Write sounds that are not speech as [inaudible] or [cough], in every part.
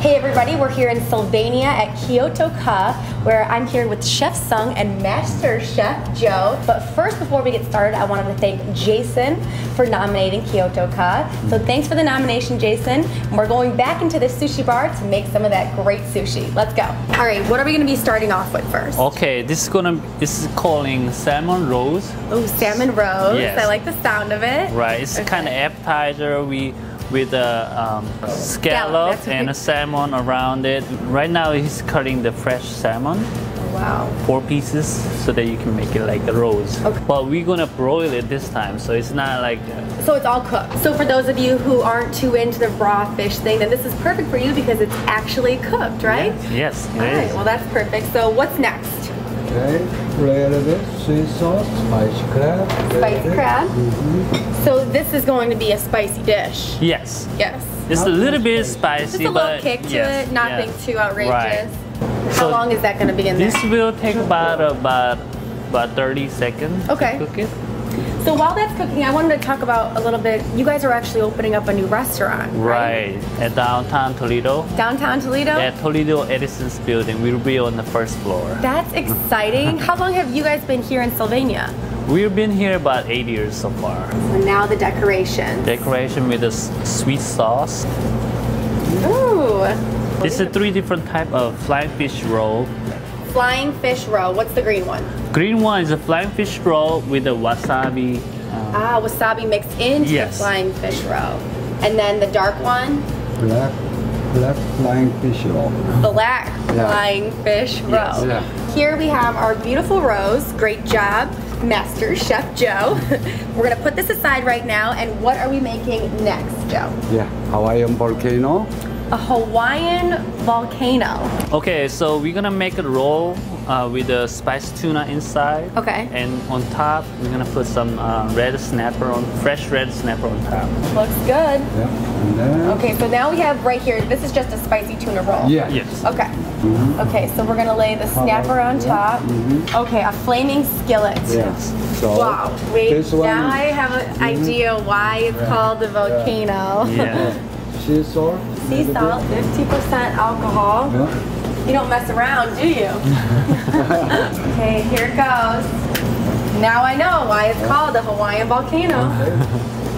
Hey everybody, we're here in Sylvania at Kyoto Ka, where I'm here with Chef Sung and Master Chef Joe. But first, before we get started, I wanted to thank Jason for nominating Kyoto Ka. So thanks for the nomination, Jason. We're going back into the sushi bar to make some of that great sushi. Let's go. All right, what are we gonna be starting off with first? Okay, this is gonna this is calling salmon rolls. Oh, salmon rose. Yes. I like the sound of it. Right, it's Okay. kind of appetizer. We with a um, scallop that's and a salmon around it. Right now, he's cutting the fresh salmon, Wow. four pieces, so that you can make it like a rose. Okay. But we're gonna broil it this time, so it's not like So it's all cooked. So for those of you who aren't too into the raw fish thing, then this is perfect for you because it's actually cooked, right? yes, it All right, is. well that's perfect. So what's next? Okay, red bit, sweet sauce, spicy crab. Spicy crab. Mm-hmm. So this is going to be a spicy dish. Yes, Yes. it's a little bit spicy, Just a little but kick to yes, it, nothing yes. too outrageous. Right. How So long is that going to be in there? This will take about about about 30 seconds Okay. to cook it. So while that's cooking, I wanted to talk about a little bit. You guys are actually opening up a new restaurant, right? Right, at downtown Toledo. Downtown Toledo. At Toledo Edison's building, we'll be on the first floor. That's exciting. [laughs] How long have you guys been here in Sylvania? We've been here about eight years so far. And now the decoration. Decoration with a s- sweet sauce. Ooh. This is three different type of flying fish roll. Flying fish roll. What's the green one? Green one is a flying fish roll with a wasabi. um, Ah, wasabi mixed into Yes. the flying fish roll. And then the dark one, Black, black flying fish roll. black Yeah. flying fish roll. Yeah. Here we have our beautiful rose. Great job, Master Chef Joe. [laughs] We're gonna put this aside right now. And what are we making next, Joe? Yeah, Hawaiian volcano. A Hawaiian volcano. Okay, so we're gonna make a roll uh, with the spiced tuna inside. Okay. And on top, we're gonna put some uh, red snapper on, fresh red snapper on top. Looks good. Yeah. Okay, so now we have right here, this is just a spicy tuna roll. Yeah. Yes. Okay. Okay, so we're gonna lay the snapper on top. Okay, a flaming skillet. Yes. So Wow. Wait, this one, now I have an idea why it's Yeah. called the volcano. Yeah. [laughs] sea salt. Sea salt, 50% alcohol. Yeah. You don't mess around, do you? [laughs] okay, here it goes. Now I know why it's called the Hawaiian volcano.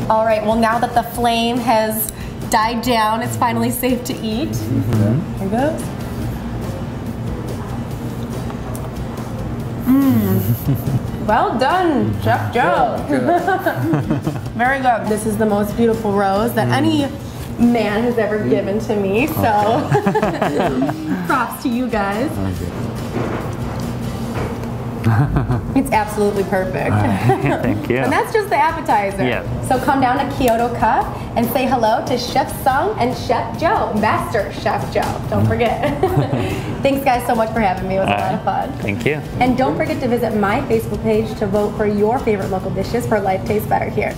All right, well now that the flame has died down, it's finally safe to eat. Here it goes. Mmm. Well done, Chef Joe. [laughs] Very good. This is the most beautiful rose that any man has ever mm. given to me. So [laughs] props to you guys. It's absolutely perfect. [laughs] Thank [laughs] you. And that's just the appetizer. Yeah. So come down to Kyoto Ka and say hello to Chef Sung and Chef Joe, Master Chef Joe. Don't forget. Thanks guys so much for having me. It was a lot of fun. Thank you. And don't forget to visit my Facebook page to vote for your favorite local dishes for Life Tastes Better here.